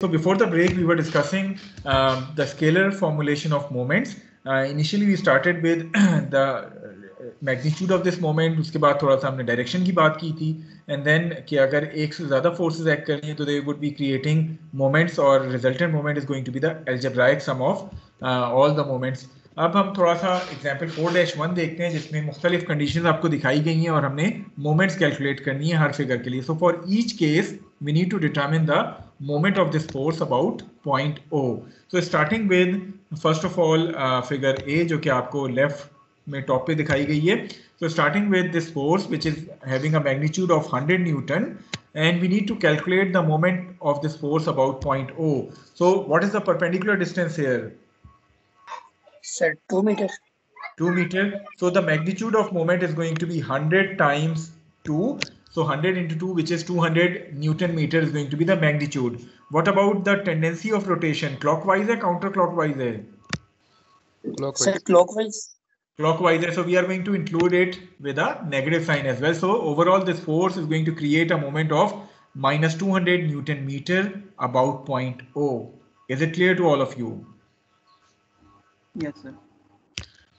So before the break, we were discussing um, the scalar formulation of moments. Uh, initially, we started with the magnitude of this moment. उसके बाद थोड़ा सा हमने direction की बात की थी. And then कि अगर एक से ज़्यादा forces act कर रही हैं तो they would be creating moments or resultant moment is going to be the algebraic sum of uh, all the moments. अब हम थोड़ा सा एग्ज़ाम्पल फोर डैश वन देखते हैं जिसमें मुख्तलिफ़ कंडीशन आपको दिखाई गई हैं और हमने मोमेंट्स कैलकुलेट करनी है हर फिगर के लिए so for each case we need to determine the moment of this force about point O. So starting with first of all uh, figure A जो कि आपको left में top पे दिखाई गई है. So starting with this force which is having a magnitude of 100 Newton and we need to calculate the moment of this force about point O. So what is the perpendicular distance here? Sir, 2 meter. 2 meter. So the magnitude of moment is going to be 100 times 2. so 100 into 2, which is 200 Newton meter is going to be the magnitude. What about the tendency of rotation? Clockwise or counterclockwise? Clockwise. Sir, clockwise. Clockwise. So we are going to include it with a negative sign as well. So overall, this force is going to create a moment of minus 200 Newton meter about point O. Is it clear to all of you? Yes, sir.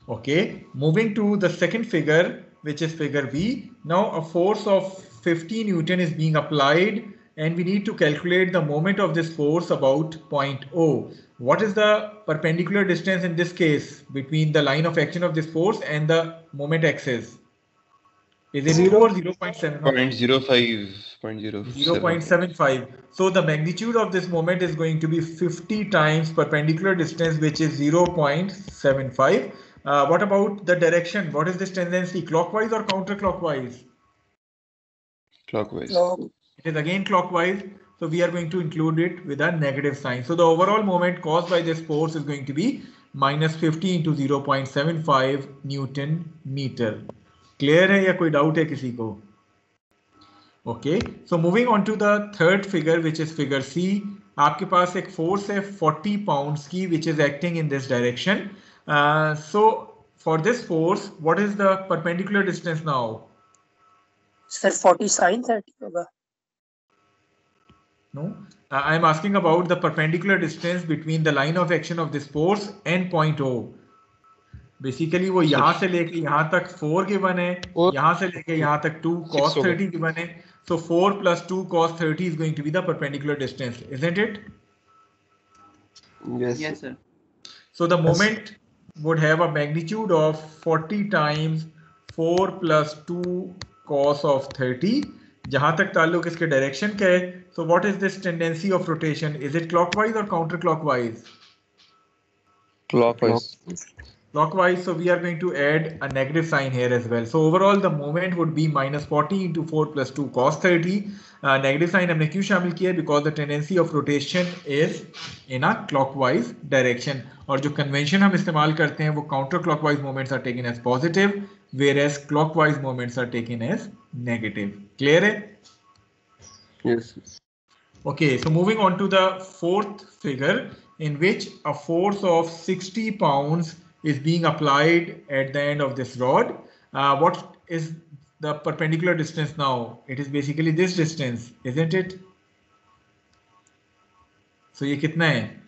Okay, moving to the second figure, which is figure B. Now a force of 50 Newton is being applied and we need to calculate the moment of this force about point O. What is the perpendicular distance in this case between the line of action of this force and the moment axis? Is it 0 or 0 0.75? 0.05. 0.75. So the magnitude of this moment is going to be 50 times perpendicular distance, which is 0.75. Uh, what about the direction? What is this tendency, clockwise or counterclockwise? Clockwise. It is again clockwise. So we are going to include it with a negative sign. So the overall moment caused by this force is going to be minus 50 into 0.75 Newton meter. Clear है या कोई doubt है किसी को okay so moving on to the third figure which is figure C आपके पास एक force है 40 pounds की which is acting in this direction so for this force what is the perpendicular distance now sir 40 sin 30 होगा no uh, i am asking about the perpendicular distance between the line of action of this force and point o basically वो यहाँ से लेके यहाँ तक four given है यहाँ से लेके यहाँ तक टू कॉस थर्टी गिवन है so 4 plus 2 cos 30 is going to be the perpendicular distance isn't it yes yes sir so the moment would have a magnitude of 40 times 4 plus 2 cos of 30 जहाँ तक ताल्लुक इसके direction का है so what is this tendency of rotation is it clockwise or counterclockwise clockwise clockwise so we are going to add a negative sign here as well so overall the moment would be minus 40 into 4 plus 2 cos 30 uh, negative sign हमने क्यों शामिल किया because the tendency of rotation is in a clockwise direction और जो convention हम इस्तेमाल करते हैं वो counter clockwise moments are taken as positive whereas clockwise moments are taken as negative clear है yes okay so moving on to the fourth figure in which a force of 60 pounds is being applied at the end of this rod. Uh, what is the perpendicular distance now? It is basically this distance, isn't it? So ये कितना है?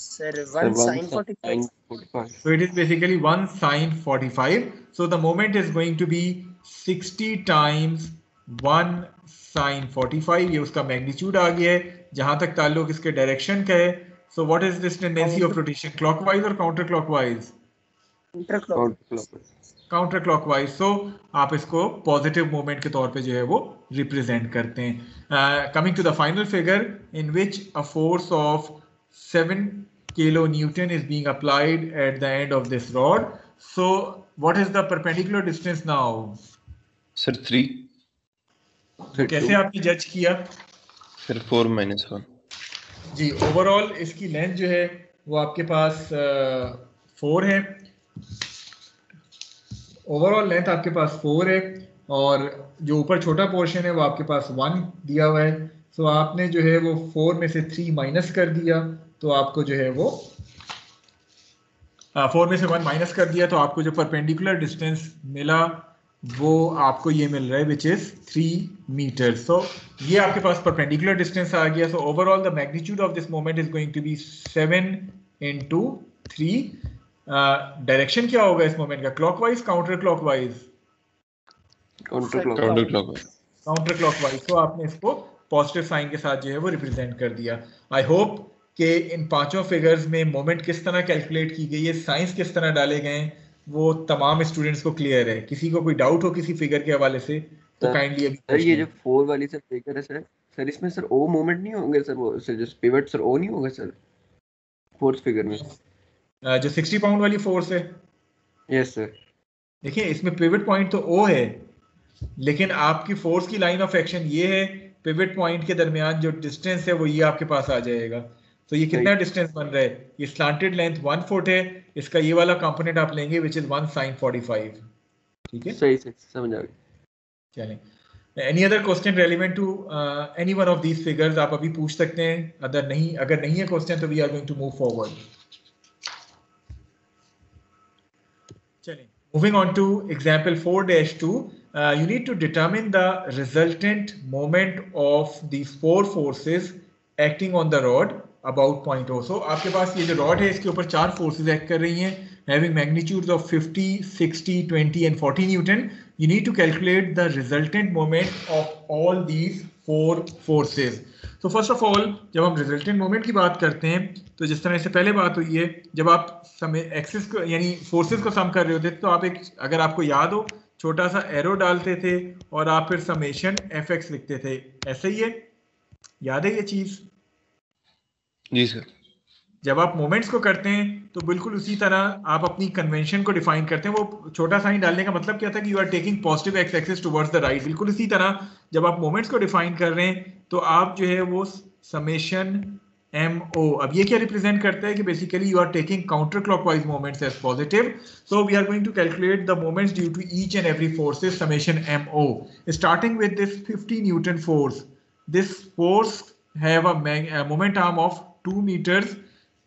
Sir, one, one sine 45. 45. So it is basically one sine 45. So the moment is going to be 60 times one sine 45. ये उसका magnitude आ गया है. जहाँ तक ताल्लुक इसके direction का है So what is this tendency of rotation? Clockwise or counterclockwise? Counterclockwise. Counterclockwise. So आप इसको positive moment के तौर पे जो है वो represent करते हैं. Uh, coming to the final figure in which a force of 7 kilonewton is being applied at the end of this rod. So what is the perpendicular distance now? Sir, 3. कैसे आपने जज किया? Sir, 4 minus 1. जी overall इसकी length जो है वो आपके पास फोर है ओवरऑल लेंथ आपके पास फोर है और जो ऊपर छोटा पोर्शन है वो आपके पास वन दिया हुआ है सो आपने जो है वो फोर में से थ्री माइनस कर दिया तो आपको जो है वो फोर में से वन माइनस कर दिया तो आपको जो परपेंडिकुलर डिस्टेंस मिला वो आपको ये मिल रहा है which is three metre so ये आपके पास परपेंडिकुलर डिस्टेंस आ गया. So overall the magnitude of this moment is going to be seven into three direction क्या होगा इस मोमेंट का? Clockwise counter clockwise counter clockwise counter clockwise तो आपने इसको पॉजिटिव साइन के साथ जो है वो रिप्रेजेंट कर दिया. आई होप कि इन पाँचों फिगर्स में मोमेंट किस तरह कैलकुलेट की गई है साइंस किस तरह डाले गए हैं वो तमाम स्टूडेंट्स को क्लियर है। किसी को कोई डाउट हो किसी फिगर के हवाले से तो काइंडली सर ये जो फोर वाली सर फिगर है सर सर इसमें सर ओ मोमेंट नहीं होंगे सर वो सर जो पिवट सर ओ नहीं होगा सर फोर्थ फिगर में। जो 60 पाउंड वाली फोर्स है। यस सर देखिए इसमें पिवट पॉइंट तो ओ है लेकिन आपकी फोर्स की लाइन ऑफ़ एक्शन ये है पिवट पॉइंट के दरमियान जो डिस्टेंस है वो ये आपके पास आ जाएगा। तो ये कितना डिस्टेंस बन रहा है? ये स्लांटेड लेंथ वन फुट है इसका ये वाला कंपोनेंट आप लेंगे which is one sine forty five ठीक है? सही से समझ आ गया चलें। Any other question relevant to any one of these figures आप अभी पूछ सकते हैं। अगर नहीं अगर नहीं है क्वेश्चन तो we are going to move forward चलें। Moving on to example 4-2 uh, you need to determine the resultant moment of these four forces acting on the rod. About point O. So आपके पास ये जो rod है इसके ऊपर चार forces act कर रही हैं having magnitudes of 50, 60, 20 and 40 Newton. You need to calculate the resultant moment of all these four forces. तो फ़र्स्ट ऑफ़ ऑल जब हम रिजल्टेंट मोमेंट की बात करते हैं तो जिस तरह से पहले बात हुई है जब आप समय एक्सिस को यानी फोर्सेस को सम कर रहे होते तो आप एक अगर आपको याद हो छोटा सा एरो डालते थे और आप फिर समेशन एफ़ लिखते थे ऐसे ही है याद है ये चीज़ जी सर जब आप मोमेंट्स को करते हैं तो बिल्कुल उसी तरह आप अपनी कन्वेंशन को डिफाइन करते हैं। वो छोटा साइन डालने का मतलब क्या था कि you are taking positive X axis towards the right बिल्कुल इसी तरह जब आप मोमेंट्स को डिफाइन कर रहे हैं तो आप जो है वो समेशन एम ओ अब ये क्या रिप्रेजेंट करता है कि basically you are taking counter clockwise moments as positive so we are going to calculate the moments due to each and every forces summation M O starting with this 50 newton force this force have a moment arm of two metres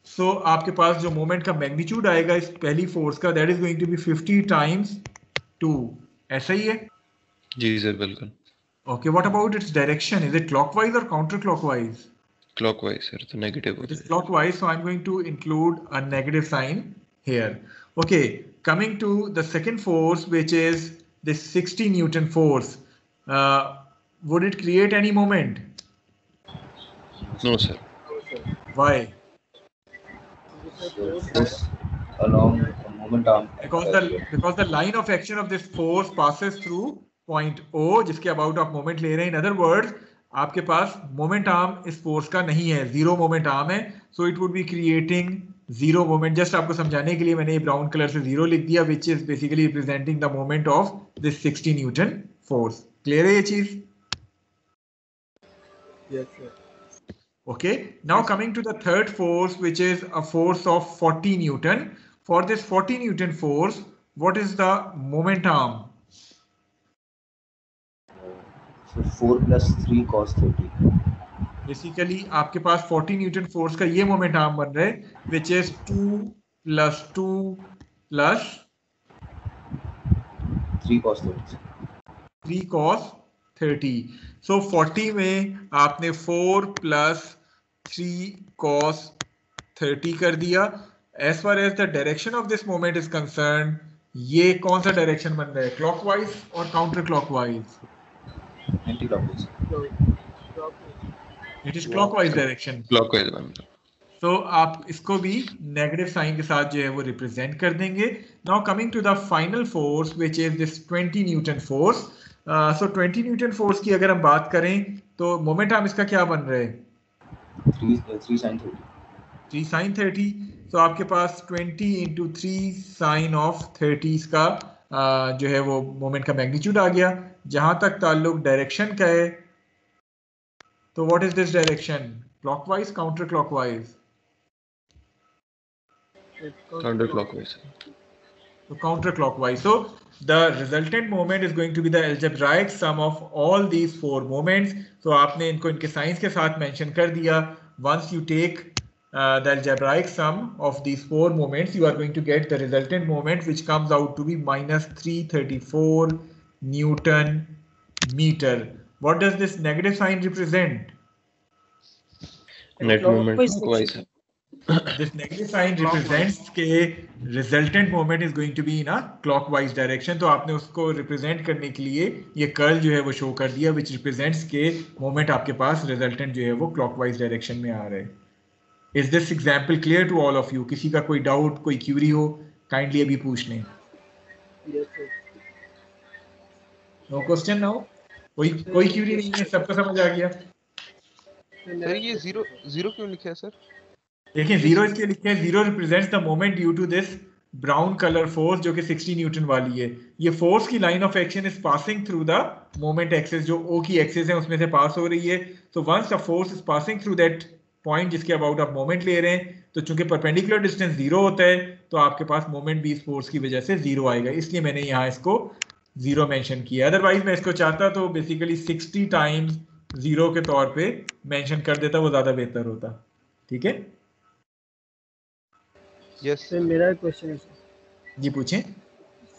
so आपके पास जो moment का magnitude आएगा इस पहली force का that is going to be fifty times two ऐसा ही है? जी सर बिल्कुल। Okay what about its direction is it clockwise और काउंटर क्लॉकवाइज क्लॉकवाइज सर तो negative it is clockwise so I am going to include a negative sign here okay coming to the second force which is this 60 newton force would it create any moment no sir why? Along the because the because the line of action of this force passes through point O जिसके about आप moment ले रहे हैं। In other words आपके पास moment arm इस force का नहीं है। ज़ीरो मोमेंट आर्म है। So it would be creating zero moment just आपको समझाने के लिए मैंने ब्राउन कलर से ज़ीरो लिख दिया which is basically representing the moment of this 60 newton force clear है ये चीज़? Yes sir Okay, now yes. coming to the third force, which is a force of 40 Newton. For this 40 Newton force, what is the moment arm? so 4 plus 3 cos 30 Basically, आपके पास 40 Newton force का ये moment arm बन रहा है, which is 2 plus 2 plus 3 cos 30 3 cos 30. So 40 में आपने 4 plus three cos 30 कर दिया. As far as the direction of this moment is concern ये कौन सा डायरेक्शन बन रहा है? क्लॉकवाइज और counter clockwise anti clockwise it is clockwise direction ma'am तो आप इसको भी नेगेटिव साइन के साथ जो है वो रिप्रेजेंट कर देंगे. Now coming to the final force which is this 20 newton force so 20 newton force की अगर हम बात करें तो मोमेंट आर्म इसका क्या बन रहा है? 3 3 sin 30 थ्री साइन थर्टी तो आपके पास twenty into three sine of thirty का uh, जो है वो मोमेंट का मैग्नीट्यूड आ गया। जहाँ तक ताल्लुक डायरेक्शन का है तो what is this direction clockwise counter clockwise counter clockwise So counterclockwise. So the resultant moment is going to be the algebraic sum of all these four moments. So आपने इनको इनके साइंस के साथ मेंशन कर दिया. Once you take uh, the algebraic sum of these four moments, you are going to get the resultant moment, which comes out to be minus 334 newton meter what does this negative sign represent Clockwise clockwise है this negative sign represents के resultant moment is going to be in a clockwise direction तो आपने उसको represent करने के लिए ये curl जो है वो show कर दिया which represents के moment आपके पास resultant जो है वो clockwise direction में आ रहा है is this example clear to all of you किसी का कोई doubt कोई query हो kindly अभी पूछ लें no question now कोई कोई query नहीं है सबको समझ आ गया सर ये ज़ीरो ज़ीरो क्यों लिखा है सर देखिए ज़ीरो इसलिए लिखे हैं zero represents the moment due to this brown colour force जो कि 60 न्यूटन वाली है। ये फोर्स की line of action is passing through the moment axis जो ओ की एक्सेस है उसमें से पास हो रही है। तो once the force is passing through that point जिसके अबाउट आप मोमेंट ले रहे हैं तो चूँकि परपेंडिकुलर डिस्टेंस ज़ीरो होता है तो आपके पास मोमेंट भी इस फोर्स की वजह से ज़ीरो आएगा। इसलिए मैंने यहाँ इसको ज़ीरो मेंशन किया। अदरवाइज़ मैं इसको चाहता तो बेसिकली 60 टाइम्स ज़ीरो के तौर पे मेंशन कर देता वो ज़्यादा बेहतर होता। ठीक है? यस सर मेरा क्वेश्चन है सर जी पूछें।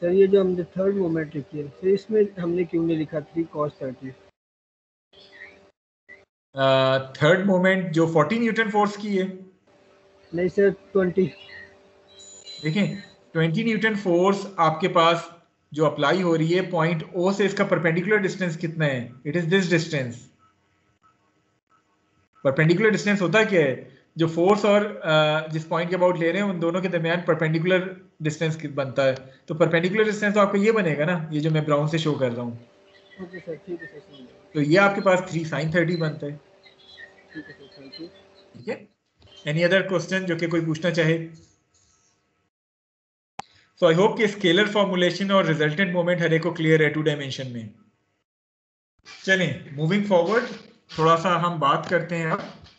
सर ये जो हमने थर्ड मोमेंट लिखी है सर इसमें हमने क्यों नहीं लिखा? Three cos thirty third moment जो 40 न्यूटन फोर्स की है। नहीं सर ट्वेंटी देखें 20 न्यूटन फोर्स आपके पास जो अप्लाई हो रही है पॉइंट ओ से इसका परपेंडिकुलर डिस्टेंस कितना है? It is this distance perpendicular distance होता क्या है? जो फोर्स और uh, जिस पॉइंट के अबाउट ले रहे हैं उन दोनों के दरमियान परपेंडिकुलर डिस्टेंस बनता है। तो परपेंडिकुलर डिस्टेंस तो आपको ये बनेगा ना ये जो मैं ब्राउन से शो कर रहा हूँ। तो ये आपके पास थ्री साइन थर्टी बनता है। ठीक है एनी अदर क्वेश्चन जो कि कोई पूछना चाहे? सो आई होप कि स्केलर फॉर्मुलेशन और रिजल्टेंट मोमेंट हर को क्लियर है टू डायमेंशन में। चलें मूविंग फॉरवर्ड थोड़ा सा हम बात करते हैं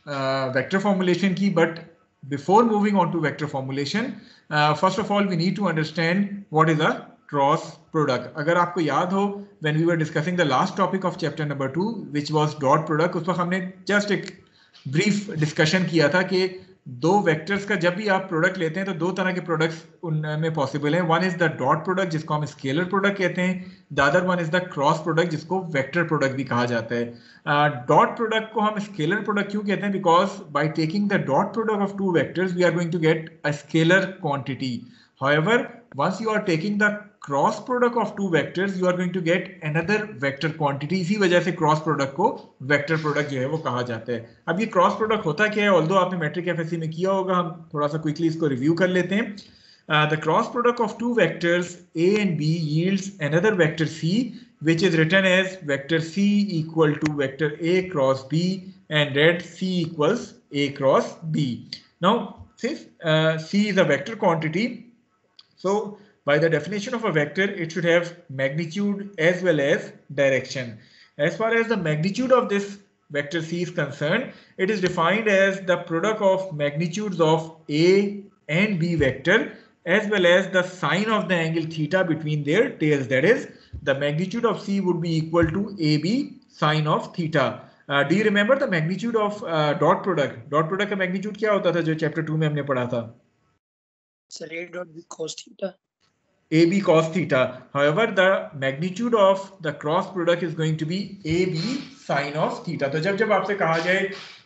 वेक्टर फॉर्मुलेशन की but before moving on to vector formulation first of all we need to understand what is a cross product अगर आपको याद हो, when we are discussing the last topic of chapter number two which was dot product उस वक्त हमने just एक brief discussion किया था कि दो वेक्टर्स का जब भी आप प्रोडक्ट लेते हैं तो दो तरह के प्रोडक्ट्स उनमें पॉसिबल हैं। One is the dot product जिसको हम स्केलर प्रोडक्ट कहते हैं। The other one is the cross product जिसको वेक्टर प्रोडक्ट भी कहा जाता है। डॉट uh, प्रोडक्ट को हम स्केलर प्रोडक्ट क्यों कहते हैं? Because by taking the dot product of two vectors we are going to get a scalar quantity however once you are taking the cross product of two vectors you are going to get another vector quantity इसी वजह से cross product को vector product जो है वो कहा जाता है अब ये क्रॉस प्रोडक्ट होता क्या है ऑल्दो आपने मैट्रिक एफएससी में किया होगा हम थोड़ा सा क्विकली इसको रिव्यू कर लेते हैं Uh, the cross product of two vectors a and b yields another vector c which is written as vector c equal to vector a cross b and read c equals a cross b now since uh, c is a vector quantity so by the definition of a vector, it should have magnitude as well as direction. As far as the magnitude of this vector c is concerned, it is defined as the product of magnitudes of a and b vector as well as the sine of the angle theta between their tails. That is, the magnitude of c would be equal to ab sine of theta. Uh, do you remember the magnitude of uh, dot product? Dot product का magnitude क्या होता था जो chapter 2 में हमने पढ़ा था? Sir, A dot B cos theta. AB cos theta. However, the magnitude of the cross product is going to be AB sin of theta. तो जब जब आपसे कहा जाए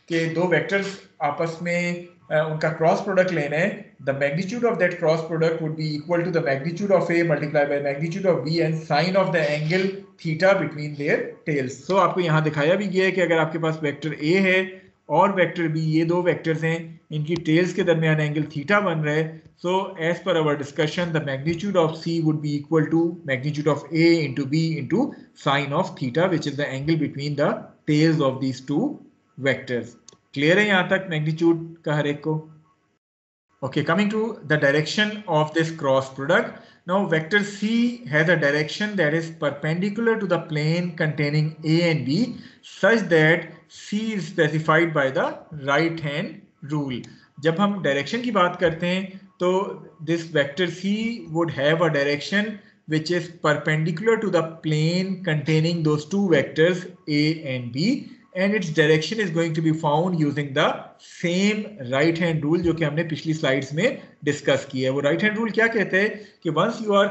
कि दो वेक्टर्स आपस में उनका क्रॉस प्रोडक्ट लेना है the magnitude of that cross product would be equal to the magnitude of A multiply by magnitude of B and sine of the angle theta between their tails so आपको यहाँ दिखाया भी गया है कि अगर आपके पास वेक्टर ए है और वेक्टर बी ये दो वेक्टर्स हैं इनकी टेल्स के दरमियान एंगल थीटा बन रहा है so as per our discussion the magnitude of C would be equal to magnitude of A into B into sine of theta which is the angle between the tails of these two vectors clear है यहाँ तक magnitude का हर एक को Okay, coming to the direction of this cross product. Now vector C has a direction that is perpendicular to the plane containing A and B such that C is specified by the right hand rule जब हम direction की बात करते हैं तो this vector C would have direction which is perpendicular to the plane containing those two vectors A and B and its direction is going to be found using the same right hand rule जो कि हमने पिछली slides में discuss किया है। वो right hand rule क्या कहते हैं? कि once you are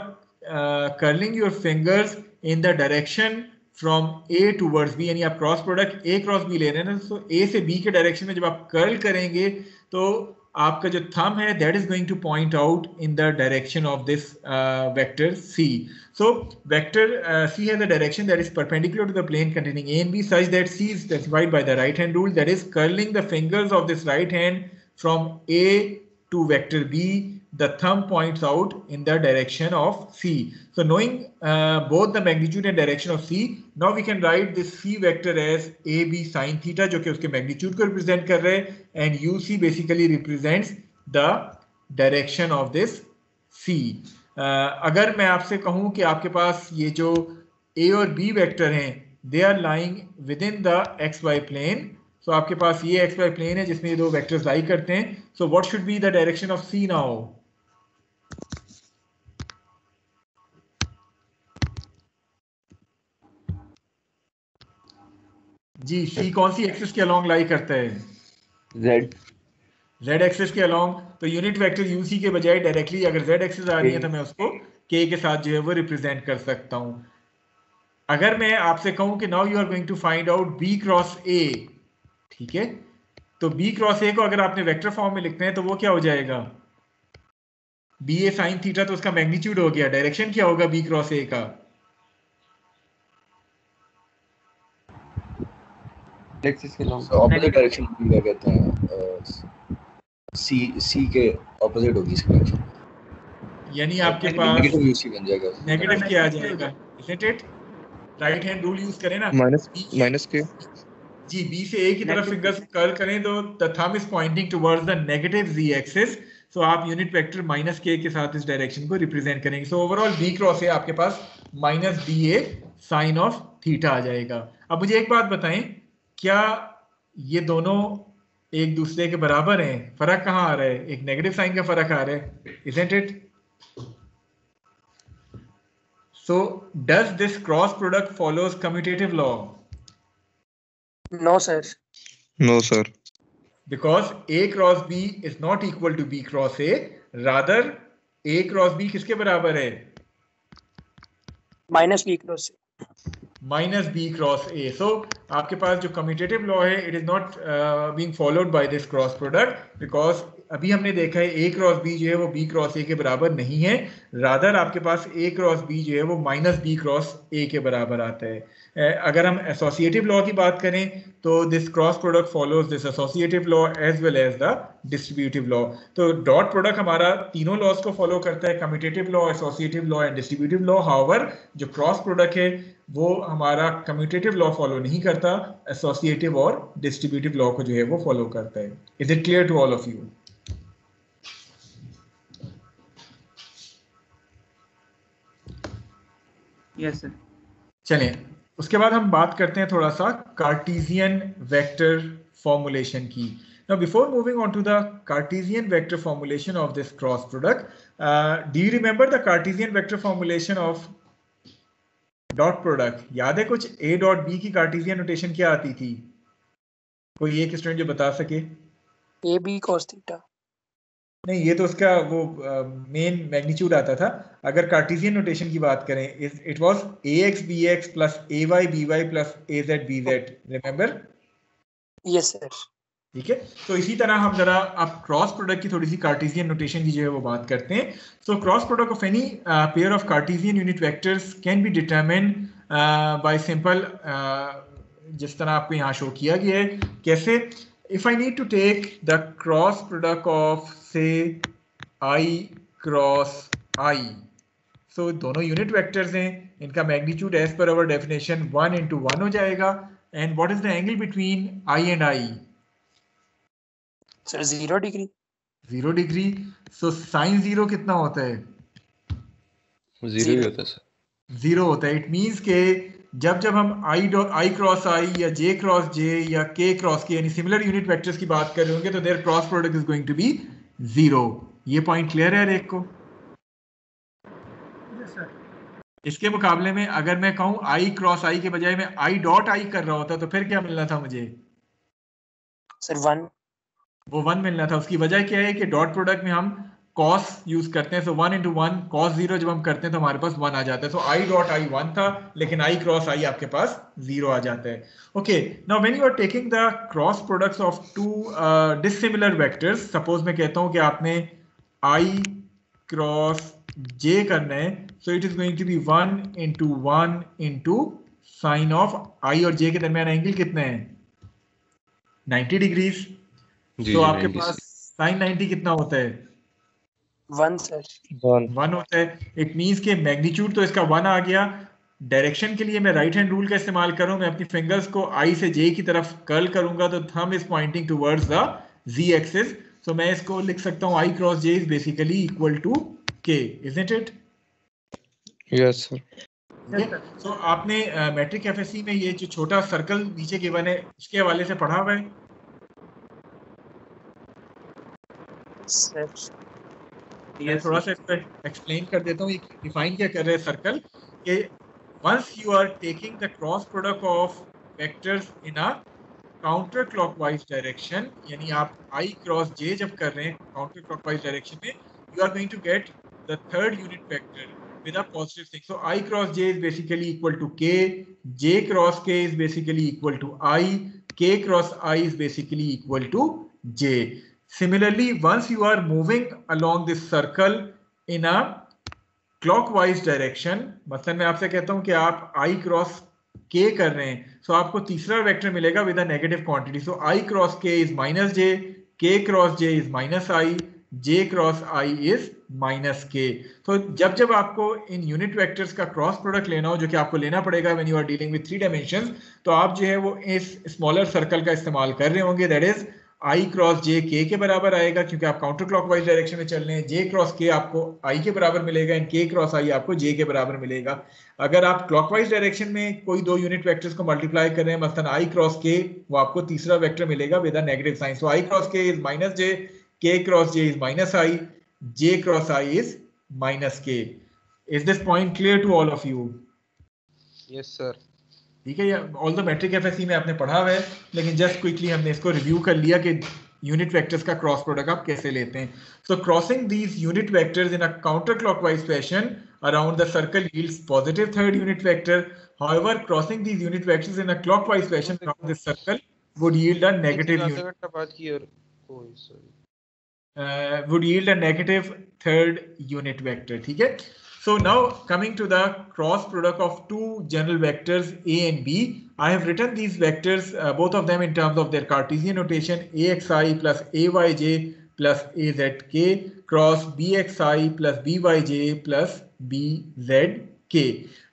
curling your fingers in the direction from A toward B यानी आप cross product A cross B ले रहे हैं ना तो ए से बी के डायरेक्शन में जब आप कर्ल करेंगे तो आपका जो थम है that is going to point out in the direction of this vector C so vector C है direction that is perpendicular to the plane containing A and B such that C is specified by the right hand rule that is curling the fingers of this right hand from A to vector B the thumb points out in the direction of C. So knowing uh, both the magnitude and direction of C, now we can write this C vector as AB sine theta जो कि उसके magnitude को represent रहे हैं and UC basically represents the direction of this C. Uh, अगर मैं आपसे कहूँ कि आपके पास ये जो A और B vector हैं they are lying within the XY plane so आपके पास ये XY प्लेन है जिसमें ये दो vectors lie करते हैं. So what should be the direction of C now ji C कौन सी एक्सिस के अलोंग लाई करता है? जेड जेड एक्सिस के अलोंग तो यूनिट वेक्टर यूसी के बजाय डायरेक्टली अगर जेड एक्सिस आ रही है तो मैं उसको के के साथ जो है वो रिप्रेजेंट कर सकता हूँ. अगर मैं आपसे कहूँ कि now you are going to find out B cross A ठीक है? तो बी क्रॉस ए को अगर आपने वेक्टर फॉर्म में लिखते हैं तो वो क्या हो जाएगा? बी ए साइन थीटा तो उसका मैग्नीट्यूड हो गया। डायरेक्शन क्या होगा बी क्रॉस ए का? एक्सिस के लॉन्ग ऑपोजिट डायरेक्शन क्या कहते हैं? सी सी के ऑपोजिट होगी इसकी डायरेक्शन यानी आपके पास नेगेटिव यूसी बन जाएगा। नेगेटिव क्या आ जाएगा? Isn't it right hand rule use करें ना। माइनस माइनस के जी बी से ए की तरफ़ फिंगर्स कर्ल करें तो the thumb is pointing towards the negative z axis so आप यूनिट वेक्टर माइनस के के साथ इस डायरेक्शन को रिप्रेजेंट करेंगे। सो ओवरऑल बी क्रॉस है आपके पास minus B A sine of theta आ जाएगा। अब मुझे एक बात बताएँ क्या ये दोनों एक दूसरे के बराबर हैं? फ़र्क कहाँ आ रहा है? एक नेगेटिव साइन का फ़र्क आ रहा है isn't it so does this cross product follows commutative law No, sir. No sir because a cross b is not equal to b cross a. Rather a cross b किसके बराबर है? Minus B cross. Minus B cross A so आपके पास जो commutative law है it is not being followed by this cross product because अभी हमने देखा है ए क्रॉस बी जो है वो बी क्रॉस ए के बराबर नहीं है. रादर आपके पास ए क्रॉस बी जो है वो माइनस बी क्रॉस ए के बराबर आता है. uh, अगर हम एसोसिएटिव लॉ की बात करें तो this cross product follows this associative law as well as the distributive law तो डॉट प्रोडक्ट हमारा तीनों लॉज को फॉलो करता है commutative law associative law and distributive law however जो क्रॉस प्रोडक्ट है वो हमारा कम्यूटेटिव लॉ फॉलो नहीं करता एसोसिएटिव और डिस्ट्रीब्यूटिव लॉ को जो है वो फॉलो करता है. Is it clear to all of you yes sir चलें. उसके बाद हम बात करते हैं थोड़ा सा कार्टीजियन वेक्टर फॉर्मुलेशन की। Now before moving on to the Cartesian vector formulation of this cross product do you remember the Cartesian vector formulation of dot product याद है कुछ ए डॉट बी की कार्टीजियन नोटेशन क्या आती थी? कोई एक स्टूडेंट जो बता सके? ए बी कॉस्टा नहीं ये तो उसका वो मेन uh, मैग्नीट्यूड आता था। अगर कार्टेशियन नोटेशन की बात करें it was ax bx plus ay by plus az bz remember Yes, sir. ठीक है? तो इसी तरह हम जरा आप क्रॉस प्रोडक्ट की थोड़ी सी कार्टेशियन नोटेशन की जो है वो बात करते हैं। So cross product of any pair of Cartesian unit vectors can be determine by simple जिस तरह आपको यहाँ शो किया गया है। कैसे? If I need to take the cross product of say i cross आई सो दोनों यूनिट वेक्टर्स हैं इनका magnitude as per our definition one into one हो जाएगा and what is the angle between i and i Sir, zero degree. Zero degree so sine zero कितना होता है? Zero होता है सर ज़ीरो होता है. इट मींस के जब जब हम I dot I cross I या जे क्रॉस जे या के क्रॉस के यानी सिमिलर यूनिट वेक्टर्स की बात कर रहे होंगे तो their cross product is going to be zero ये पॉइंट क्लियर है हर एक को इसके मुकाबले में अगर मैं कहूँ आई क्रॉस आई के बजाय मैं आई डॉट आई कर रहा होता तो फिर क्या मिलना था मुझे? Sir, one. वो वन मिलना था। उसकी वजह क्या है कि डॉट प्रोडक्ट में हम कॉस यूज़ करते हैं so one into one cos zero जब हम करते हैं तो हमारे पास वन आ जाता है। सो आई डॉट आई वन था लेकिन आई क्रॉस आई आपके पास ज़ीरो आ जाता है। Okay now when you are taking the cross products of two dissimilar vectors suppose मैं कहता हूँ कि आपने आई क्रॉस जे करना है so it is going to be one into one into sine of i और जे के दरमियान एंगल कितने है? 90 डिग्रीज तो आपके पास साइन 90 कितना होता है? वन सर वन होता है। इट मींस के मैग्नीट्यूड तो इसका वन आ गया। डायरेक्शन के लिए मैं राइट हैंड रूल का इस्तेमाल करूँ मैं अपनी फिंगर्स को आई से जे की तरफ़ कर्ल करूँगा। तो thumb is pointing towards the Z axis so मैं इसको लिख सकता हूँ i cross j is basically equal to k isn't it yes sir so आपने मैट्रिक एफएससी में ये जो छोटा सर्कल नीचे गिवन है इसके हवाले से पढ़ा हुआ है? सर ये थोड़ा सा इसको एक्सप्लेन कर देता हूँ डिफाइन क्या कर रहे हैं सर्कल कि once you are taking the cross product of vectors in a counter clockwise direction यानी आप आई क्रॉस जे जब कर रहे हैं काउंटर क्लॉकवाइज डायरेक्शन में you are going to get the third unit vector with a positive thing so i cross j is basically equal to k j cross k is basically equal to i k cross i is basically equal to j similarly, once you are moving along this circle in a clockwise direction मतलब मैं आपसे कहता हूँ कि आप आई cross के कर रहे हैं सो so आपको तीसरा वेक्टर मिलेगा with a negative quantity so i cross k is minus j k cross j is minus i j cross i is minus k तो जब जब आपको इन यूनिट वेक्टर्स का क्रॉस प्रोडक्ट लेना हो, जो कि आपको लेना पड़ेगा when you are dealing with three dimensions तो आप जो है वो इस स्मॉलर सर्कल का इस्तेमाल कर रहे होंगे that is i cross j k के बराबर आएगा, क्योंकि आप काउंटर क्लॉकवाइज डायरेक्शन में चल रहे हैं। जे क्रॉस के आपको आई के बराबर मिलेगा एंड के क्रॉस आई आपको जे के बराबर मिलेगा। अगर आप क्लॉकवाइज डायरेक्शन में कोई दो यूनिट वेक्टर्स को मल्टीप्लाई कर रहे हैं मसलन आई क्रॉस के वो आपको तीसरा वेक्टर मिलेगा with a negative sign so i cross k is minus j k cross j is minus i j cross i is minus k is this point clear to all of you yes sir ठीक है all the matric FSc में आपने पढ़ा हुआ है लेकिन just quickly हमने इसको रिव्यू कर लिया कि यूनिट वेक्टर्स का क्रॉस प्रोडक्ट आप कैसे लेते हैं so crossing these unit vectors in a counter clockwise fashion around the circle yields positive third unit vector however crossing these unit vectors in a clockwise fashion around this circle would yield a negative आधा unit घंटा बाद की और कोई sorry uh, would yield a negative third unit vector ठीक है so now coming to the cross product of two general vectors a and b i have written these vectors uh, both of them in terms of their cartesian notation axi plus ayj plus azk cross bxi plus byj plus bzk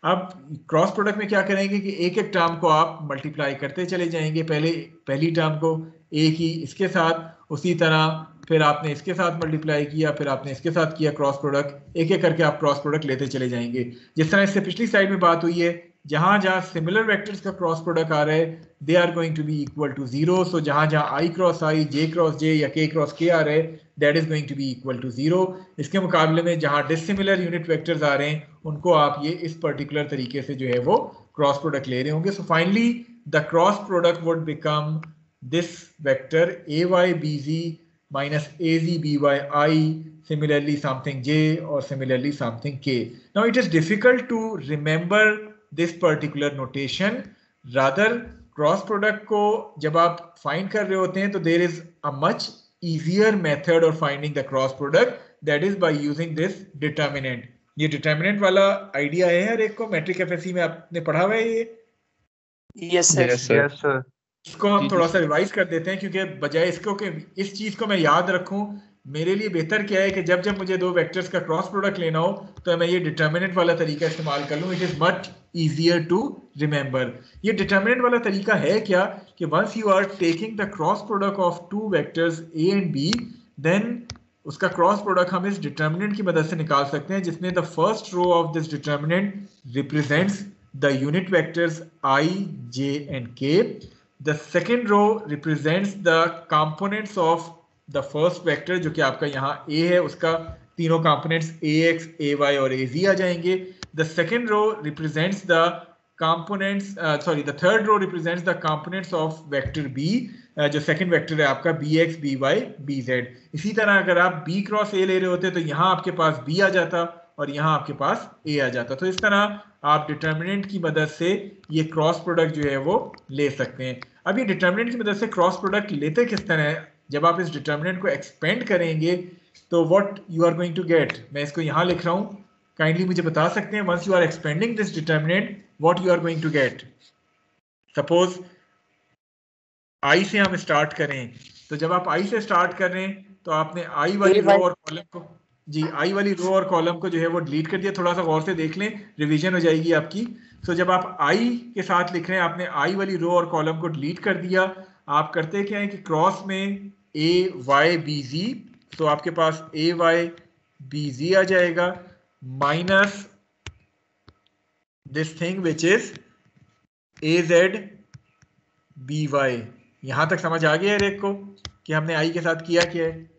अब cross product में क्या करेंगे कि एक एक term को आप multiply करते चले जाएँगे पहले पहली टर्म को ए की इसके साथ उसी तरह फिर आपने इसके साथ मल्टीप्लाई किया, फिर आपने इसके साथ किया क्रॉस प्रोडक्ट एक एक करके आप क्रॉस प्रोडक्ट लेते चले जाएँगे। जिस तरह इससे पिछली साइड में बात हुई है, जहाँ जहाँ सिमिलर वेक्टर्स का क्रॉस प्रोडक्ट आ रहा है they are going to be equal to zero so जहाँ जहाँ आई क्रॉस आई जे क्रॉस जे या के क्रॉस के आ रहे that is going to be equal to zero इसके मुकाबले में जहाँ डिसिमिलर यूनिट वेक्टर्स आ रहे हैं, उनको आप ये इस पर्टिकुलर तरीके से जो है वो क्रॉस प्रोडक्ट ले रहे होंगे। So finally the cross product would become this vector A Y B aybz minus azbyi similarly something j or similarly something k now it is difficult to remember this particular notation rather cross product को जब आप find कर रहे होते हैं तो there is a much easier method of finding the cross product that is by using this determinant ये determinant वाला आइडिया है हर एक को मैट्रिक एफएससी में आपने पढ़ा हुआ है ये यस सर यस सर इसको हम थोड़ा सा रिवाइज कर देते हैं क्योंकि बजाय इसको कि इस चीज़ को मैं याद रखूँ मेरे लिए बेहतर क्या है कि जब जब मुझे दो वेक्टर्स का क्रॉस प्रोडक्ट लेना हो तो मैं ये डिटर्मिनेंट वाला तरीका इस्तेमाल कर लूँ it is much easier to remember ये डिटर्मिनेंट वाला तरीका है क्या कि once you are taking the cross product of two vectors A and B then उसका क्रॉस प्रोडक्ट हम इस डिटर्मिनेंट की मदद से निकाल सकते हैं जिसमें the first row of this determinant represents the unit vectors I J and K the second row represents the components of the first vector जो कि आपका यहाँ a है उसका तीनों components ax, ay और az आ जाएँगे second row represents the components uh, sorry the third row represents the components of vector b जो सेकंड वेक्टर है आपका B X B Y B Z इसी तरह अगर आप बी क्रॉस ए ले रहे होते तो यहाँ आपके पास बी आ जाता और यहाँ आपके पास ए आ जाता तो इस तरह आप डिटर्मिनेंट की मदद से ये क्रॉस प्रोडक्ट जो है वो ले सकते हैं। अब ये डिटर्मिनेंट की मदद से क्रॉस प्रोडक्ट लेते किस तरह है? जब आप इस डिटर्मिनेंट को एक्सपेंड करेंगे तो what you are going to get मैं इसको यहाँ लिख रहा हूँ। काइंडली मुझे बता सकते हैं once you are expanding this determinant what you are going to get suppose I say हम स्टार्ट करें। तो जब आप आई से स्टार्ट कर रहे हैं तो आपने आई वाली रो और कॉलम को जी, आई वाली रो और कॉलम को जो है वो डिलीट कर दिया थोड़ा सा गौर से देख लें रिवीजन हो जाएगी आपकी। तो जब आप आई के साथ लिख रहे हैं, आपने आई वाली रो और कॉलम को डिलीट कर दिया, आप करते क्या है कि क्रॉस में ए वाई बी जी तो आपके पास ए वाई बी जी आ जाएगा minus this thing which is A Z B Y यहाँ तक समझ आ गया है रेक को, कि हमने आई के साथ किया क्या है?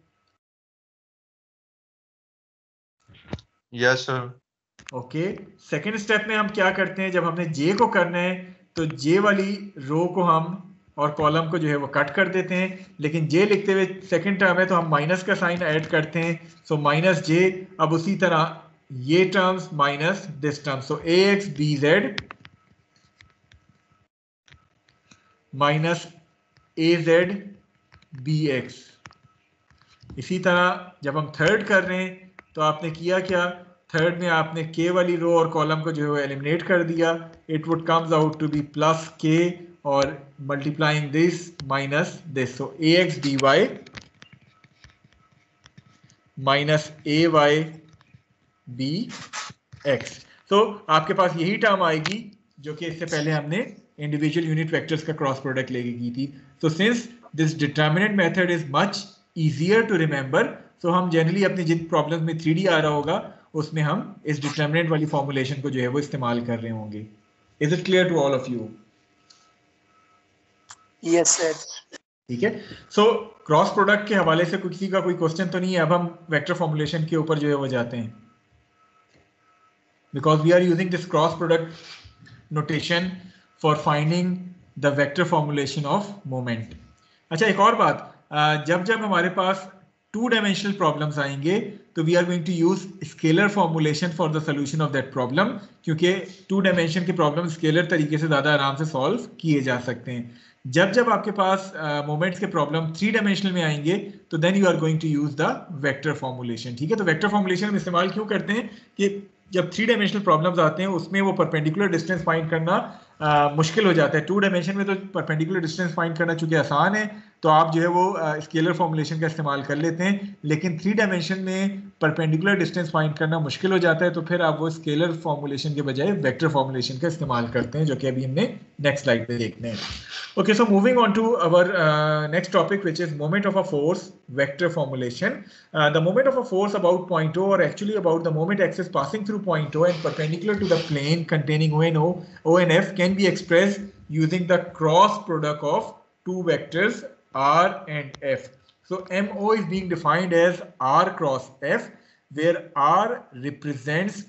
Yes sir okay second step में हम क्या करते हैं? जब हमने जे को करना है तो जे वाली रो को हम और कॉलम को जो है वो कट कर देते हैं। लेकिन जे लिखते हुए सेकेंड टर्म है तो हम माइनस का साइन ऐड करते हैं। सो माइनस जे अब उसी तरह ये terms minus this term so A X B Z minus A Z B X इसी तरह जब हम थर्ड कर रहे हैं तो आपने किया क्या? थर्ड में आपने के वाली रो और कॉलम को जो है एलिमिनेट कर दिया। It would comes out to be plus K और multiplying this minus this so A X D Y minus A Y B X तो आपके पास यही टर्म आएगी जो कि इससे पहले हमने इंडिविजुअल यूनिट वेक्टर्स का क्रॉस प्रोडक्ट लेके की थी। तो since this determinant method is much easier to remember so हम जनरली अपनी जिन प्रॉब्लम में थ्री आ रहा होगा उसमें हम इस डिटर्मिनेंट वाली फॉर्मुलेशन को जो है वो इस्तेमाल कर रहे होंगे is it clear to all of you yes sir ठीक है? सो क्रॉस प्रोडक्ट के हवाले से किसी का कोई क्वेश्चन तो नहीं है अब हम वेक्टर फॉर्मुलेशन के ऊपर जो है वो जाते हैं। Because we are using this cross product notation for finding the vector formulation of moment अच्छा एक और बात। जब जब हमारे पास टू डायमेंशनल प्रॉब्लम्स आएँगे तो we are going to use scalar formulation for the solution of that problem क्योंकि टू डायमेंशन के प्रॉब्लम स्केलर तरीके से ज़्यादा आराम से सॉल्व किए जा सकते हैं। जब जब आपके पास मोमेंट्स uh, के प्रॉब्लम थ्री डायमेंशनल में आएँगे तो then you are going to use the vector formulation ठीक है? तो वेक्टर फॉर्मुलेशन हम इस्तेमाल क्यों करते हैं कि जब थ्री डायमेंशनल प्रॉब्लम्स आते हैं उसमें वो परपेंडिकुलर डिस्टेंस फाइंड करना आ, मुश्किल हो जाता है। टू डायमेंशन में तो परपेंडिकुलर डिस्टेंस फाइंड करना चूँकि आसान है तो आप जो है वो स्केलर फॉर्मुलेशन का इस्तेमाल कर लेते हैं, लेकिन थ्री डायमेंशन में परपेंडिकुलर डिस्टेंस फाइंड करना मुश्किल हो जाता है तो फिर आप वो स्केलर फॉर्मुलेशन के बजाय वेक्टर फॉर्मुलेशन का इस्तेमाल करते हैं, जो कि अभी हमने नेक्स्ट स्लाइड पे देखने हैं। Okay so moving on to our next topic which is moment of a force vector formulation the moment of a force about point O or actually about the moment axis passing through point O and perpendicular to the plane containing O and O O and F can be express using the cross product of two vectors R and F. So MO is being defined as R cross F, where R represents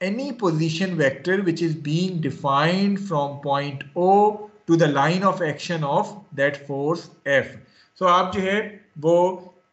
any position vector which is being defined from point O to the line of action of that force F. So आप जो है वो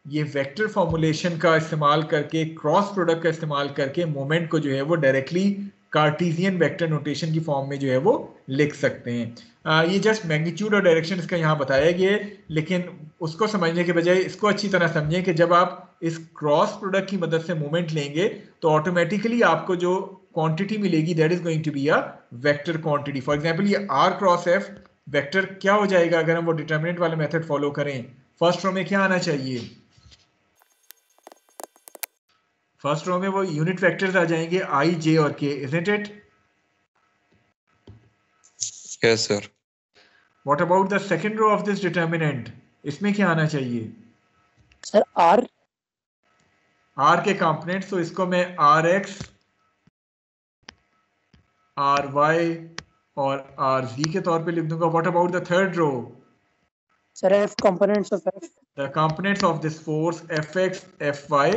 ये vector formulation का इस्तेमाल करके cross product का इस्तेमाल करके मोमेंट को जो है वो डायरेक्टली कार्टीजियन वेक्टर नोटेशन की फॉर्म में जो है वो लिख सकते हैं। आ, ये जस्ट मैग्नीट्यूड और डायरेक्शन इसका यहाँ बताया गया है लेकिन उसको समझने के बजाय इसको अच्छी तरह समझें कि जब आप इस क्रॉस प्रोडक्ट की मदद से मूवमेंट लेंगे तो ऑटोमेटिकली आपको जो क्वांटिटी मिलेगी that is going to be a vector quantity for example ये आर क्रॉस एफ़ वेक्टर क्या हो जाएगा अगर हम वो डिटर्मिनेंट वाले मेथड फॉलो करें? फ़र्स्ट रो में क्या आना चाहिए? फ़र्स्ट रो में वो यूनिट वेक्टर्स आ जाएँगे आई जे और K isn't it yes sir what about the second row of this determinant इसमें क्या आना चाहिए? सर आर आर के कंपोनेंट्स तो इसको मैं आर एक्स आर वाई और आर जी के तौर पे लिख दूँगा। What about the third row sir F components of F the components of this force F X F Y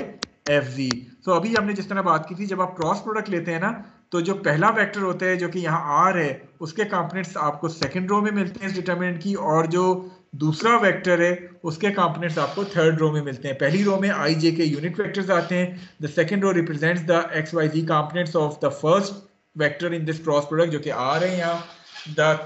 F Z तो अभी हमने जिस तरह बात की थी, जब आप क्रॉस प्रोडक्ट लेते हैं ना तो जो पहला वेक्टर होता है, जो कि यहाँ आर है, उसके कंपोनेंट्स आपको सेकंड रो में मिलते हैं इस डिटर्मिनेंट की, और जो दूसरा वेक्टर है, उसके कंपोनेंट्स आपको थर्ड रो में मिलते हैं। पहली रो में आई जे के यूनिट वेक्टर्स आते हैं। The second row represents the X Y Z components of the first vector in this cross product जो कि आ रहे हैं यहाँ।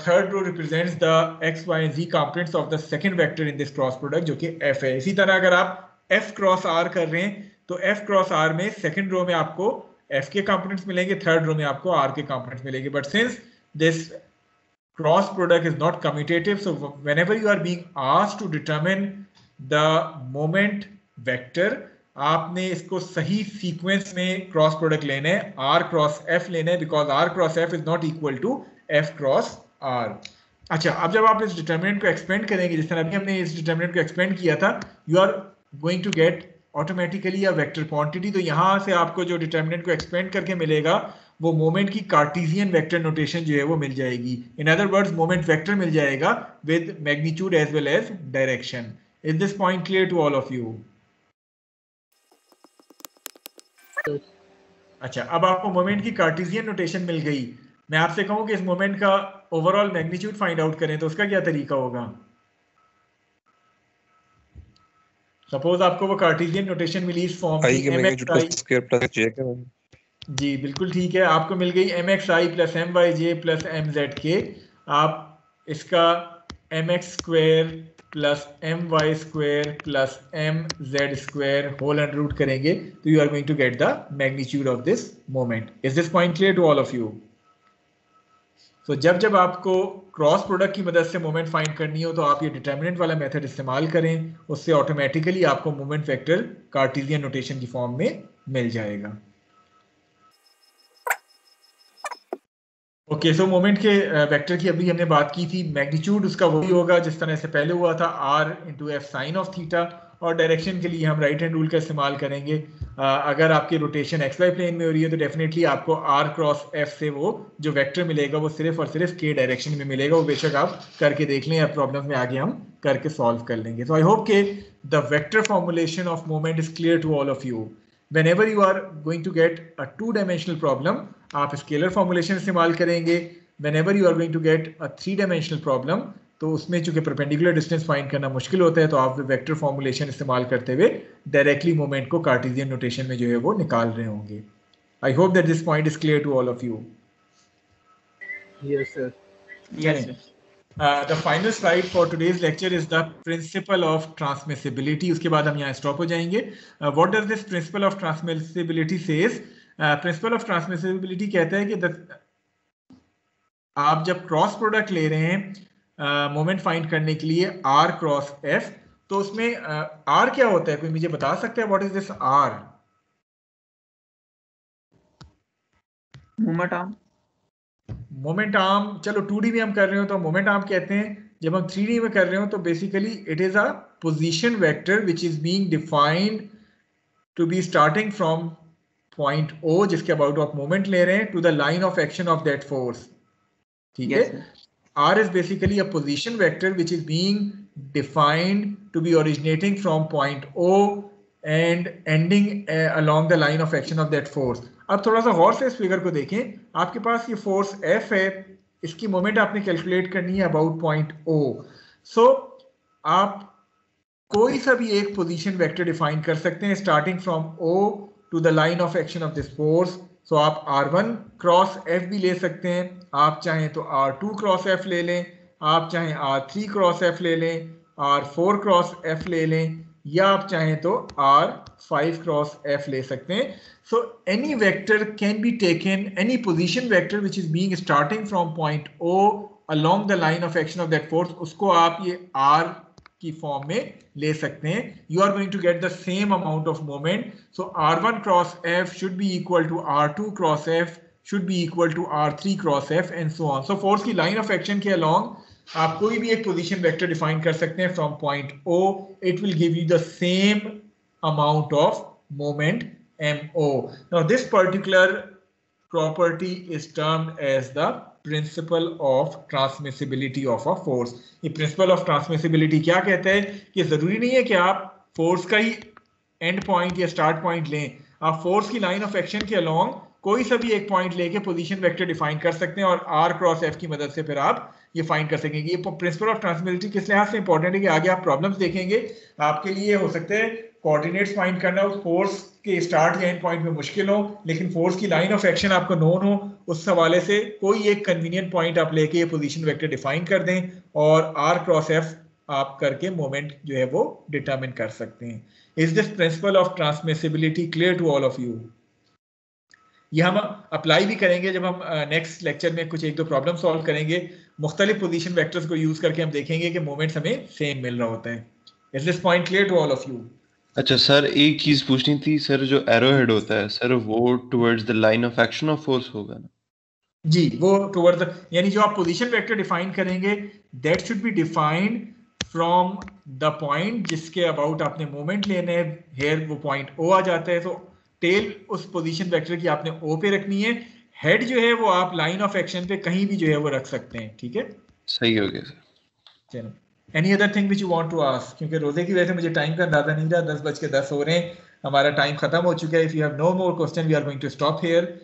Third row represents the x, y and z components of the second vector in this cross product, जो कि f है। इसी तरह अगर आप f cross r कर रहे हैं तो f cross r में सेकेंड रो में आपको एफ़ के components मिलेंगे थर्ड रो में आपको आर के components मिलेंगे but since this cross product is not commutative. So whenever you are being asked to determine the moment vector, आपने इसको सही सीक्वेंस में क्रॉस प्रोडक्ट लेना है आर क्रॉस एफ़ लेना है because R cross F is not equal to F cross R अच्छा अब जब आप इस डिटर्मिनेंट को एक्सपेंड करेंगे जिस तरह अभी हमने इस डिटर्मिनेंट को एक्सपेंड किया था you are going to get automatically a vector quantity तो यहाँ से आपको जो डिटर्मिनेंट को एक्सपेंड करके मिलेगा, वो मोमेंट की कार्टिजियन वेक्टर नोटेशन जो है वो मिल जाएगी। In other words moment vector मिल जाएगा with magnitude as well as direction is this point clear to all of you अच्छा अब आपको मोमेंट की कार्टिजियन नोटेशन मिल गई। मैं आपसे कहूँ कि इस मोमेंट का ओवरऑल मैग्नीट्यूड फाइंड आउट करें तो उसका क्या तरीका होगा? सपोज़ आपको वो कार्टिजियन नोटेशन मिली इस फॉर्म की M X square plus J K Z बिल्कुल ठीक है। आपको मिल गई M X I plus M Y J plus M Z K आप इसका M X square plus M Y square plus M Z square whole under root करेंगे तो you are going to get the magnitude of this moment is this point clear to all of you so जब जब आपको cross product की मदद से moment find करनी हो तो आप ये डिटर्मिनेंट वाला मेथड इस्तेमाल करें। उससे ऑटोमेटिकली आपको मोमेंट फैक्टर कार्टिजियन नोटेशन की फॉर्म में मिल जाएगा। ओके सो मोमेंट के वेक्टर की अभी हमने बात की थी। मैग्नीट्यूड उसका वही होगा जिस तरह से पहले हुआ था। R into F sine of theta और डायरेक्शन के लिए हम राइट हैंड रूल का इस्तेमाल करेंगे। अगर आपकी रोटेशन एक्स वाई प्लेन में हो रही है तो डेफिनेटली आपको आर क्रॉस एफ़ से वो जो वेक्टर मिलेगा, वो सिर्फ़ और सिर्फ़ के डायरेक्शन में मिलेगा। वो बेशक आप करके देख लें या प्रॉब्लम में आगे हम करके सॉल्व कर लेंगे। तो आई होप के the vector formulation of moment is clear to all of you whenever you are going to get a two dimensional problem, आप स्केलर फॉर्मुलेशन इस्तेमाल करेंगे। Whenever you are going to get a three dimensional problem तो उसमें चूँकि perpendicular distance find करना मुश्किल होता है तो आप वेक्टर फॉर्मुलेशन इस्तेमाल करते हुए डायरेक्टली मोमेंट को कार्टिजियन नोटेशन में जो है वो निकाल रहे होंगे I hope that this point is clear to all of you yes sir yes sir Uh, the final slide for today's lecture is the principle of transmissibility. उसके बाद हम यहाँ stop हो जाएँगे. Uh, what does this principle of transmissibility says? Uh, principle of transmissibility कहता है कि the, आप जब क्रॉस प्रोडक्ट ले रहे हैं मोमेंट फाइंड करने के लिए आर क्रॉस f तो उसमें आर uh, क्या होता है? कोई मुझे बता सकता है what is this r? Moment arm. Moment arm चलो टू में हम कर रहे हो तो मोमेंट आर्म कहते हैं। जब हम थ्री में कर रहे हो तो basically it is a position vector which is being defined to be starting from point O जिसके अबाउट ऑफ़ मोमेंट ले रहे हैं to the line of action of that force ठीक है? R is basically a position vector which is being defined to be originating from point O and ending along the line of action of that force अब थोड़ा सा गौर से figure को देखें। आपके पास ये फोर्स एफ़ है। इसकी मोमेंट आपने कैलकुलेट करनी है अबाउट पॉइंट ओ सो आप कोई सा भी एक पोजीशन वेक्टर डिफाइन कर सकते हैं starting from O to the line of action of this force so आप आर वन क्रॉस एफ़ भी ले सकते हैं। आप चाहें तो आर टू क्रॉस एफ़ ले लें। आप चाहें आर थ्री क्रॉस एफ़ ले लें आर फोर क्रॉस एफ़ ले लें, या आप चाहें तो आर फाइव क्रॉस एफ़ ले सकते हैं। So any vector can be taken any position vector which is being starting from point O along the line of action of that force उसको आप ये आर की फॉर्म में ले सकते हैं। You are going to get the same amount of moment so R one cross F should be equal to R two cross F should be equal to r3 cross f and so on. So, force की line of action के along, आप कोई भी एक position vector define कर सकते हैं from point O it will give you the same amount of moment M O now this particular property is termed as the principle of transmissibility of a force ये principle of transmissibility क्या कहता है? कि ज़रूरी नहीं है कि आप फोर्स का ही एंड पॉइंट या स्टार्ट पॉइंट लें। आप फोर्स की लाइन ऑफ़ एक्शन के अलोंग कोई सा भी एक पॉइंट लेके पोजीशन वेक्टर डिफाइन कर सकते हैं और आर क्रॉस एफ़ की मदद से फिर आप ये फाइंड कर सकेंगे। ये प्रिंसिपल ऑफ़ ट्रांसमिलिटी किस लिहाज से इंपॉर्टेंट है कि आगे आप प्रॉब्लम्स देखेंगे। आपके लिए हो सकते हैं कोऑर्डिनेट्स फाइंड करना, उस फोर्स के स्टार्ट या एंड पॉइंट में मुश्किल हो, लेकिन फोर्स की लाइन ऑफ़ एक्शन आपको नोन हो, उस हवाले से कोई एक कन्वीनियंट पॉइंट आप लेके ये पोजीशन वेक्टर डिफाइन कर दें और आर क्रॉस एफ़ आप करके मोमेंट जो है वो डिटरमिन कर सकते हैं। Is this principle of transmissibility clear to all of you ये हम अप्लाई भी करेंगे जब हम नेक्स्ट लेक्चर में कुछ एक दो प्रॉब्लम सॉल्व करेंगे। मुख्तलिफ़ पोजीशन वेक्टर्स को यूज़ करके हम देखेंगे कि मोमेंट्स हमें सेम मिल रहा होता है। Is this point clear to all of you अच्छा सर एक चीज़ पूछनी थी सर जो एरो हेड होता है सर वो towards the line of action of force होगा ना? जी वो टुवर्ड्स यानी जो आप पोजीशन वेक्टर डिफाइन करेंगे that should be defined from the point जिसके अबाउट आपने मोमेंट लेने हेयर वो पॉइंट ओ आ जाता है तो टेल उस पोजीशन वेक्टर की आपने ओ पे रखनी है हेड जो है वो आप लाइन ऑफ़ एक्शन पे कहीं भी जो है वो रख सकते हैं ठीक है? सही हो गया सर। चलो। Any other thing which you want to ask क्योंकि रोज़े की वजह से मुझे टाइम का अंदाज़ा नहीं रहा, दस बज के दस हो रहे हैं, हमारा टाइम खत्म हो चुका है। If you have no more question we are going to stop here